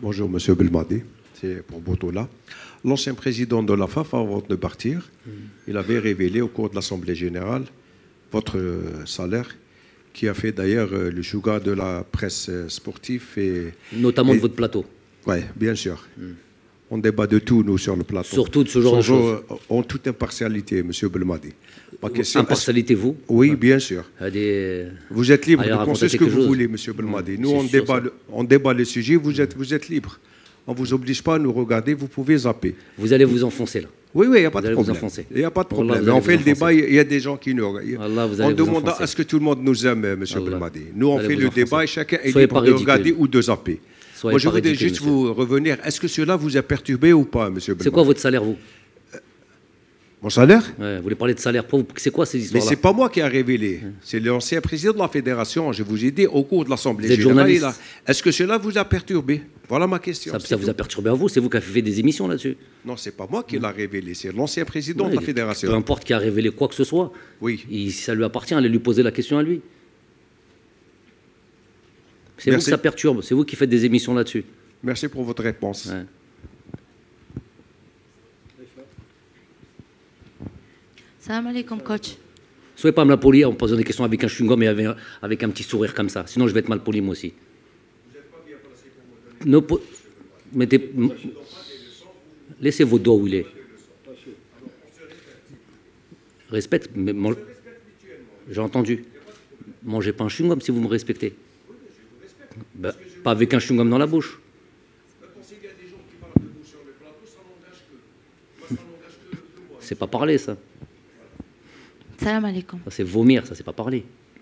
Bonjour, Monsieur Belmadi. C'est pour Botola. L'ancien président de la FAF, avant de partir, il avait révélé au cours de l'Assemblée générale votre euh, salaire, qui a fait d'ailleurs euh, le chouga de la presse euh, sportive. Et, Notamment et- de votre plateau. Oui, bien sûr. On débat de tout, nous, sur le plateau. Surtout de ce genre de choses. En toute impartialité, Monsieur Belmadi. Ma question, Impartialité, vous Oui, bien sûr. des- Vous êtes libre Allez, de penser ce que vous chose. voulez, Monsieur Belmadi. Nous, on débat, ça. le, on débat le sujet, vous êtes, vous êtes libre. On ne vous oblige pas à nous regarder, vous pouvez zapper. Vous allez vous enfoncer là. Oui, oui, il n'y a pas de problème. Il n'y a pas de problème. Mais on fait le débat, il y a des gens qui nous regardent. On demande à ce que tout le monde nous aime, euh, Monsieur Wallah. Belmadi. Nous, on fait le débat et chacun est libre de regarder ou de zapper. Moi, je voudrais juste vous revenir. Est-ce que cela vous a perturbé ou pas, Monsieur Belmadi C'est quoi votre salaire, vous Mon salaire Ouais, Vous voulez parler de salaire C'est quoi ces Mais histoires-là c'est pas moi qui a révélé. C'est l'ancien président de la fédération. Je vous ai dit au cours de l'Assemblée générale. Est-ce que cela vous a perturbé? Voilà ma question. Ça, vous a perturbé à vous C'est vous qui avez fait des émissions là-dessus Non, c'est pas moi qui l'a révélé. C'est l'ancien président Ouais, de la Peu fédération. importe qui a révélé quoi que ce soit. Oui. Il- ça lui appartient, allez lui poser la question à lui. C'est vous que ça perturbe, c'est vous qui faites des émissions là-dessus. Merci pour votre réponse. Ouais. Salam alaikum, coach. Soyez pas mal poli en posant des questions avec un chewing-gum et avec, un- avec un petit sourire comme ça. Sinon, je vais être mal poli moi aussi. Ne mettez- Laissez vos doigts où il est. Respecte. mais J'ai entendu. Mangez pas un chewing-gum si vous me respectez. Ben, pas avec un chewing-gum dans la bouche. C'est pas parler ça. Salam alaikum. Ça c'est vomir, ça c'est pas parler.